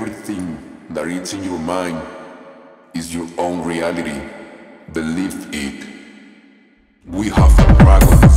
Everything that is in your mind is your own reality. Believe it. We have a dragon.